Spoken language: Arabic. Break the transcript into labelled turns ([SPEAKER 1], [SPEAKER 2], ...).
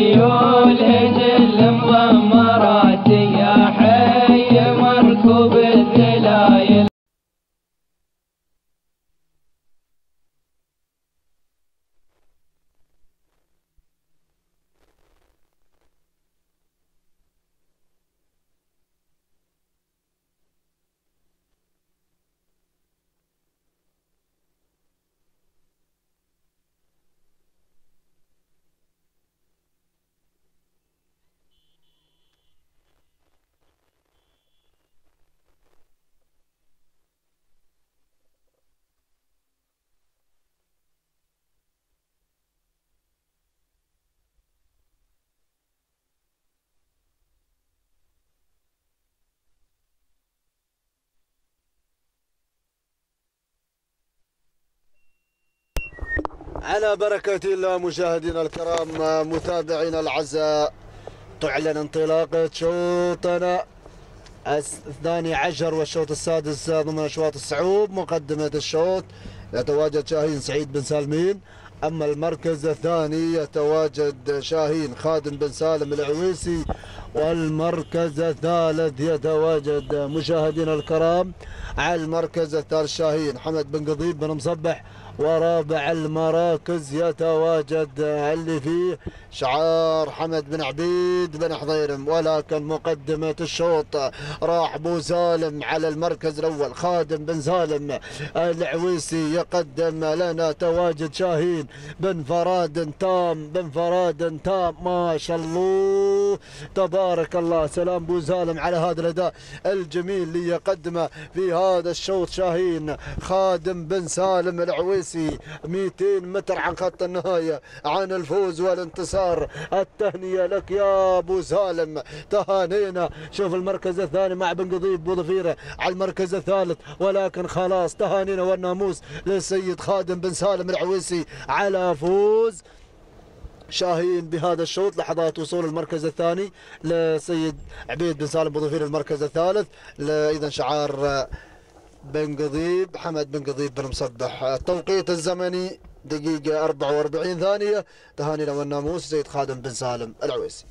[SPEAKER 1] Senhor.
[SPEAKER 2] على بركة الله مشاهدينا الكرام متابعينا الأعزاء. تعلن انطلاقة شوطنا الثاني عشر والشوط السادس ضمن أشواط الصعوب مقدمة الشوط يتواجد شاهين سعيد بن سالمين. أما المركز الثاني يتواجد شاهين خادم بن سالم العويسي. والمركز الثالث يتواجد مشاهدينا الكرام. على المركز الثالث شاهين حمد بن قضيب بن مصبح. ورابع المراكز يتواجد. اللي فيه شعار حمد بن عبيد بن حضيرم ولكن مقدمة الشوط راح بو سالم على المركز الأول. خادم بن سالم العويسي يقدم لنا تواجد شاهين بن فراد تام. بن فراد تام ما شاء الله. تبارك الله. سلام بو سالم على هذا الأداء الجميل اللي يقدمه في هذا الشوط. شاهين خادم بن سالم العويسي. 200 متر عن خط النهاية. عن الفوز والانتصار التهنئة لك يا أبو سالم. تهانينا. شوف المركز الثاني مع بن قضيب بوظفيرة على المركز الثالث. ولكن خلاص تهانينا والناموس للسيد خادم بن سالم العويسي. على فوز. شاهين بهذا الشوط لحظات وصول المركز الثاني لسيد عبيد بن سالم بوظفيرة المركز الثالث. أيضا شعار بن قضيب حمد بن قضيب بن مصبح التوقيت الزمني دقيقة 44 ثانية. تهانينا والناموس زيد خادم بن سالم العويسي.